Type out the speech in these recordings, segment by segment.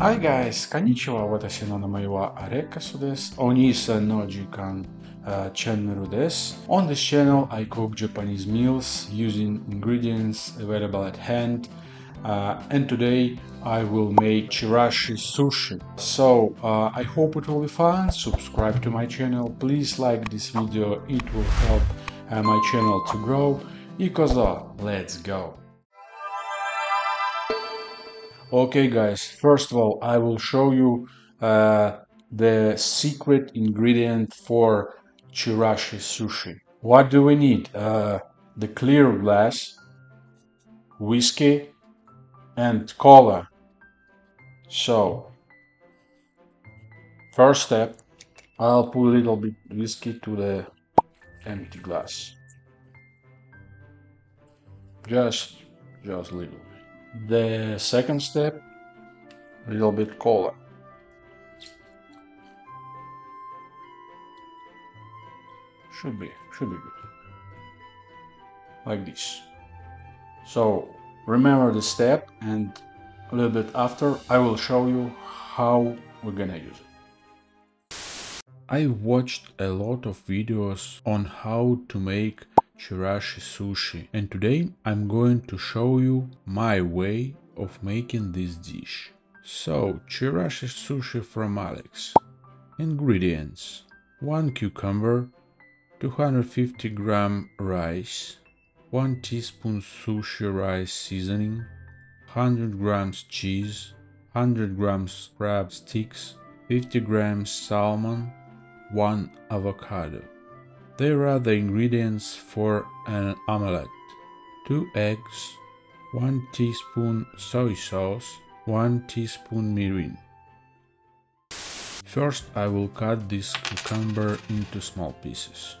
Hi guys, konnichiwa, watashi no namae wa Arekasu desu. Onisan no jikan uh, channel desu. On this channel I cook Japanese meals using ingredients available at hand. Uh, and today I will make chirashi sushi. So uh, I hope it will be fun. Subscribe to my channel. Please like this video. It will help uh, my channel to grow. Ikozo, let's go. Okay guys, first of all I will show you uh, the secret ingredient for chirashi sushi. What do we need? Uh, the clear glass, whiskey and cola. So, first step, I'll put a little bit whiskey to the empty glass. Just, just little. The second step, a little bit cola. Should be, should be good. Like this. So remember the step and a little bit after I will show you how we're gonna use it. I watched a lot of videos on how to make chirashi sushi and today I'm going to show you my way of making this dish. So, chirashi sushi from Alex. Ingredients 1 cucumber, 250 gram rice, 1 teaspoon sushi rice seasoning, 100 grams cheese, 100 grams crab sticks, 50 grams salmon, 1 avocado. There are the ingredients for an omelette. 2 eggs, 1 teaspoon soy sauce, 1 teaspoon mirin. First I will cut this cucumber into small pieces.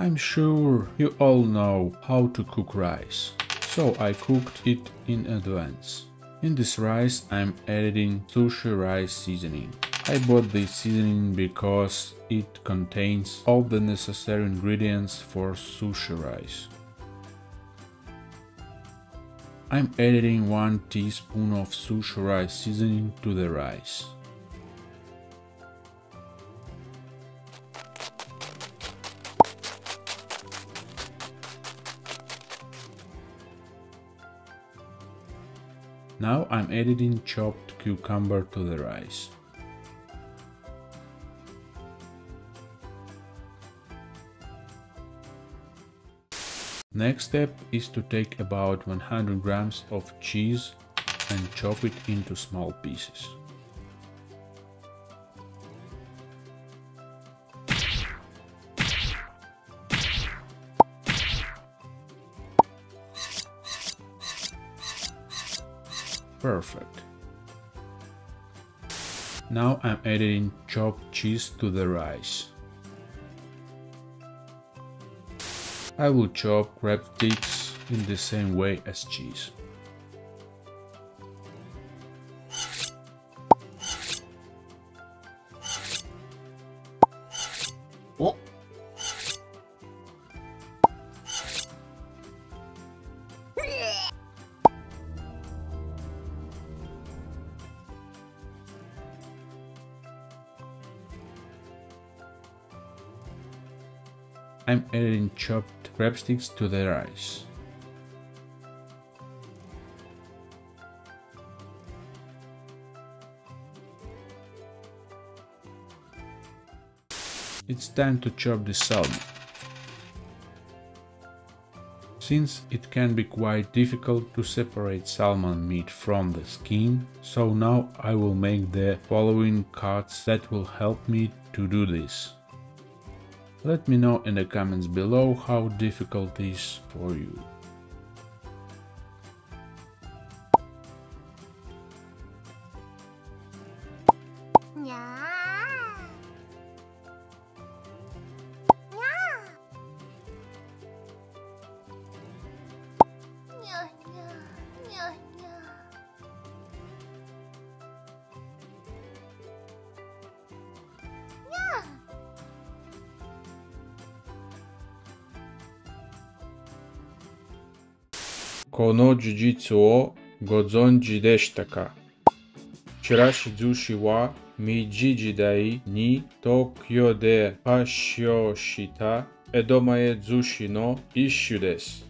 I'm sure you all know how to cook rice, so I cooked it in advance. In this rice I'm adding sushi rice seasoning. I bought this seasoning because it contains all the necessary ingredients for sushi rice. I'm adding 1 teaspoon of sushi rice seasoning to the rice. Now I'm adding chopped cucumber to the rice. Next step is to take about 100 grams of cheese and chop it into small pieces. Perfect. Now I'm adding chopped cheese to the rice. I will chop crab sticks in the same way as cheese. I'm adding chopped crab sticks to the rice. It's time to chop the salmon. Since it can be quite difficult to separate salmon meat from the skin, so now I will make the following cuts that will help me to do this. Let me know in the comments below how difficult is for you. この事実をご存知でしたかちらし寿司は明治時代に東京で発祥した江戸前寿司の一種です。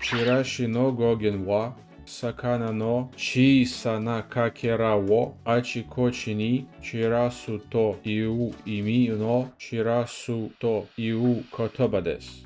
チラシの語源は魚の小さなかけらをあちこちに散らすという意味の散らすという言葉です。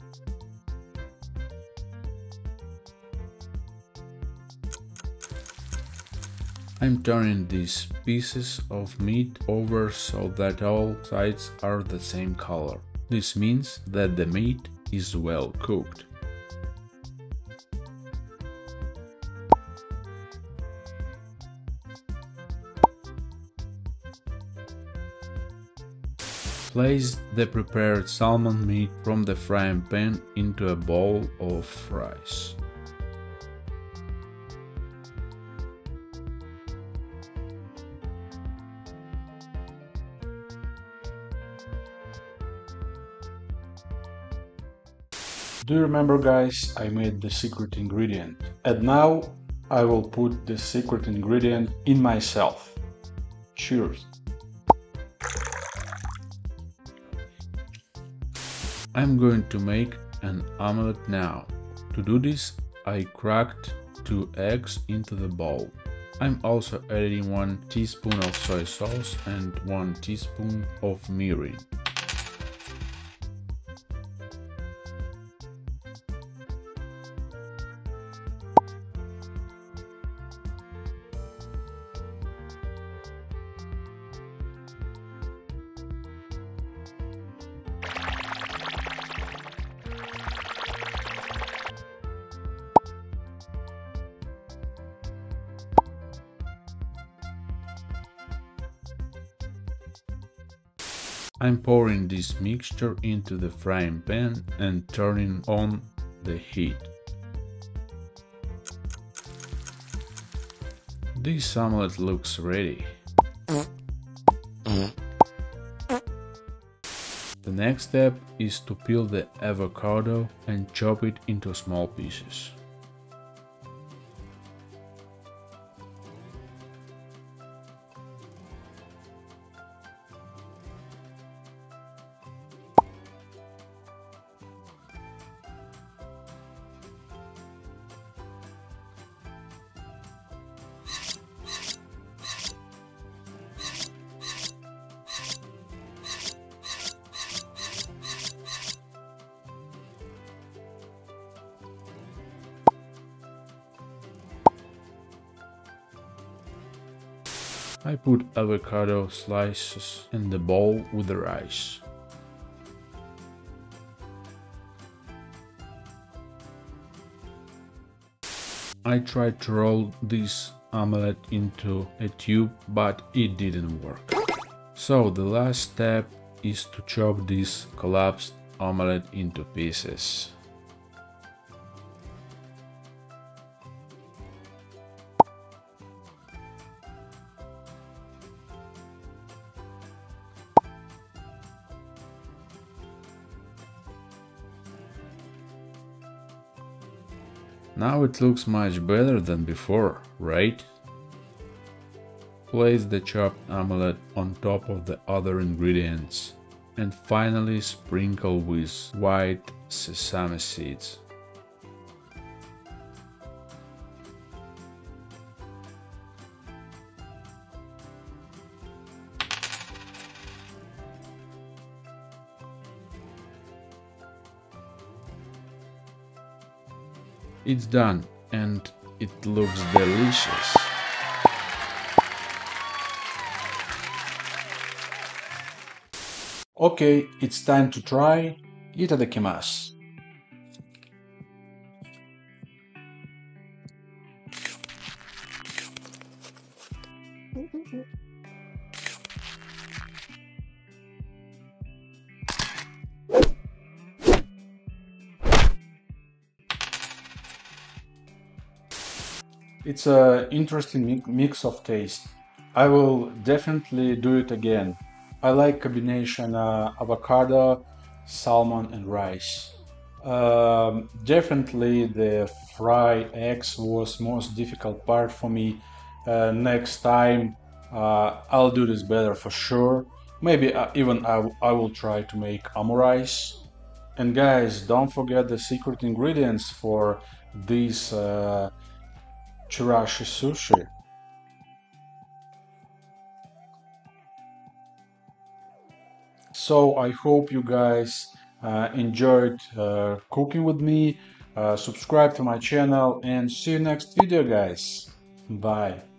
I'm turning these pieces of meat over so that all sides are the same color. This means that the meat is well cooked. Place the prepared salmon meat from the frying pan into a bowl of rice. Do you remember guys, I made the secret ingredient. And now I will put the secret ingredient in myself. Cheers. I'm going to make an omelette now. To do this, I cracked two eggs into the bowl. I'm also adding 1 teaspoon of soy sauce and 1 teaspoon of mirin. I'm pouring this mixture into the frying pan and turning on the heat. This omelette looks ready. The next step is to peel the avocado and chop it into small pieces. I put avocado slices in the bowl with the rice. I tried to roll this omelette into a tube, but it didn't work. So the last step is to chop this collapsed omelette into pieces. Now it looks much better than before, right? Place the chopped omelette on top of the other ingredients and finally sprinkle with white sesame seeds. It's done and it looks delicious. Okay, it's time to try. Itadakimasu. It's a interesting mix of taste. I will definitely do it again. I like combination uh, avocado, salmon and rice. Um, definitely the fry eggs was most difficult part for me. Uh, next time uh, I'll do this better for sure. Maybe uh, even I, I will try to make omurice. And guys, don't forget the secret ingredients for this uh, chirashi sushi. So I hope you guys uh, enjoyed uh, cooking with me. Uh, subscribe to my channel and see you next video guys. Bye.